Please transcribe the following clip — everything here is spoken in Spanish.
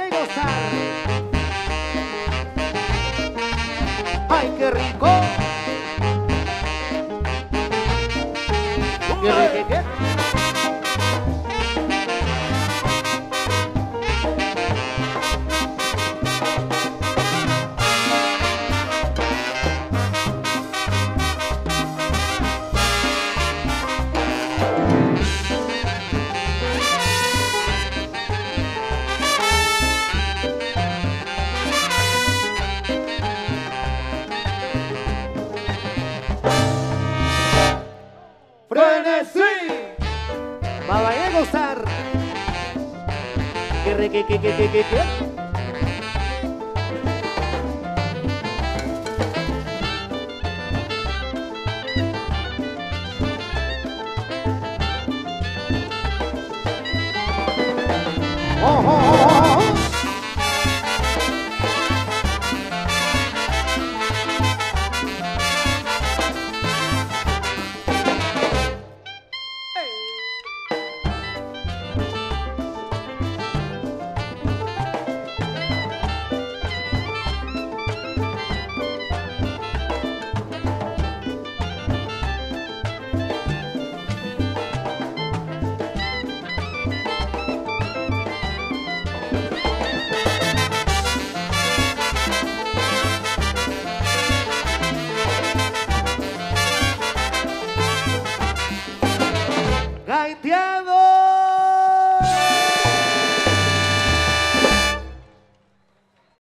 bailar y gozar. ¡Ay, qué rico! ¿Qué. Frenesí. Va a gozar. Que re, que, que, que, que, que, que. Santiago.